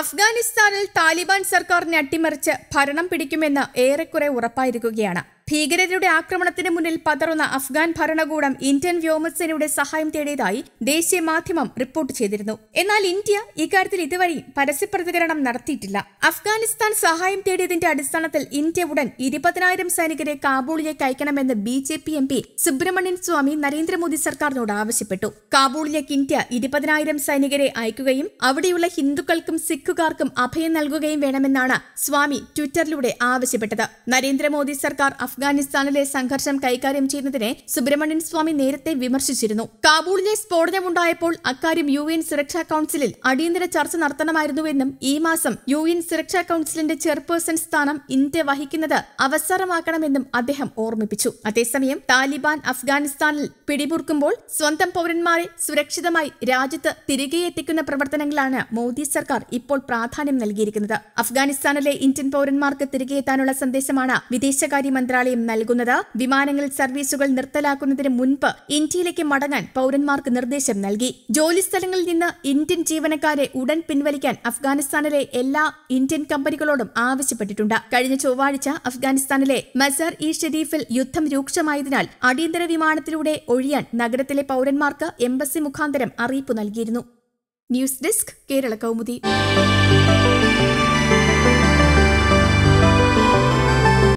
അഫ്ഗാനിസ്ഥാനിൽ താലിബാൻ സർക്കാരിനെ അട്ടിമറിച്ച് ഭരണം പിടിക്കുമെന്ന് ഏറെക്കുറെ ഉറപ്പായിരിക്കുകയാണ്. ഭീകരരുടെ ആക്രമണത്തിന് മുന്നിൽ പതറുന്ന അഫ്ഗാൻ ഭരണകൂടം ഇന്ത്യൻ വ്യോമസേനയുടെ സഹായം തേടിയതായി ദേശീയ മാധ്യമം റിപ്പോർട്ട് ചെയ്തിരുന്നു. എന്നാൽ ഇന്ത്യ ഇക്കാര്യത്തിൽ ഇതുവരെയും പരസ്യപ്രതികരണം നടത്തിയിട്ടില്ല. അഫ്ഗാനിസ്ഥാൻ സഹായം തേടിയതിന്റെ അടിസ്ഥാനത്തിൽ ഇന്ത്യ ഉടൻ ഇരുപതിനായിരം സൈനികരെ കാബൂളിലേക്ക് അയക്കണമെന്ന് B J P M P Subramanian Swamy Narendra Modi സർക്കാരിനോട് ആവശ്യപ്പെട്ടു. കാബൂളിലേക്ക് ഇന്ത്യ ഇരുപതിനായിരം സൈനികരെ അയക്കുകയും അവിടെയുള്ള ഹിന്ദുക്കൾക്കും സിഖുകാർക്കും അഭയം നൽകുകയും വേണമെന്നാണ് സ്വാമി ട്വിറ്ററിലൂടെ ആവശ്യപ്പെട്ടത്. നരേന്ദ്രമോദി സർക്കാർ അഫ്ഗാനിസ്ഥാനിലെ സംഘർഷം കൈകാര്യം ചെയ്യുന്നതിനെ സുബ്രഹ്മണ്യൻ സ്വാമി നേരത്തെ വിമർശിച്ചിരുന്നു. കാബൂളിലെ സ്ഫോടനമുണ്ടായപ്പോൾ അക്കാര്യം യു എൻ സുരക്ഷാ കൌൺസിലിൽ അടിയന്തര ചർച്ച നടത്തണമായിരുന്നുവെന്നും ഈ മാസം യു എൻ സുരക്ഷാ കൌൺസിലിന്റെ ചെയർപേഴ്സൺ സ്ഥാനം ഇന്ത്യ വഹിക്കുന്നത് അവസരമാക്കണമെന്നും അദ്ദേഹം ഓർമ്മിപ്പിച്ചു. അതേസമയം താലിബാൻ അഫ്ഗാനിസ്ഥാനിൽ പിടിമുറുക്കുമ്പോൾ സ്വന്തം പൌരന്മാരെ സുരക്ഷിതമായി രാജ്യത്ത് തിരികെ എത്തിക്കുന്ന പ്രവർത്തനങ്ങളാണ് മോദി സർക്കാർ ഇപ്പോൾ പ്രാധാന്യം നൽകിയിരിക്കുന്നത്. അഫ്ഗാനിസ്ഥാനിലെ ഇന്ത്യൻ പൌരന്മാർക്ക് തിരികെ എത്താനുള്ള സന്ദേശമാണ് വിദേശകാര്യ മന്ത്രാലയം നൽകുന്നത് വിമാനങ്ങൾ സർവീസുകൾ നിർത്തലാക്കുന്നതിന് മുൻപ് ഇന്ത്യയിലേക്ക് മടങ്ങാൻ പൌരന്മാർക്ക് നിർദ്ദേശം നൽകി. ജോലിസ്ഥലങ്ങളിൽ നിന്ന് ഇന്ത്യൻ ജീവനക്കാരെ ഉടൻ പിൻവലിക്കാൻ അഫ്ഗാനിസ്ഥാനിലെ എല്ലാ ഇന്ത്യൻ കമ്പനികളോടും ആവശ്യപ്പെട്ടിട്ടുണ്ട്. കഴിഞ്ഞ ചൊവ്വാഴ്ച അഫ്ഗാനിസ്ഥാനിലെ മസർ ഇ ഷെരീഫിൽ യുദ്ധം രൂക്ഷമായതിനാൽ അടിയന്തര വിമാനത്തിലൂടെ ഒഴിയാൻ നഗരത്തിലെ പൌരന്മാർക്ക് എംബസി മുഖാന്തരം അറിയിപ്പ് നൽകിയിരുന്നു. News desk Kerala Kaumudi.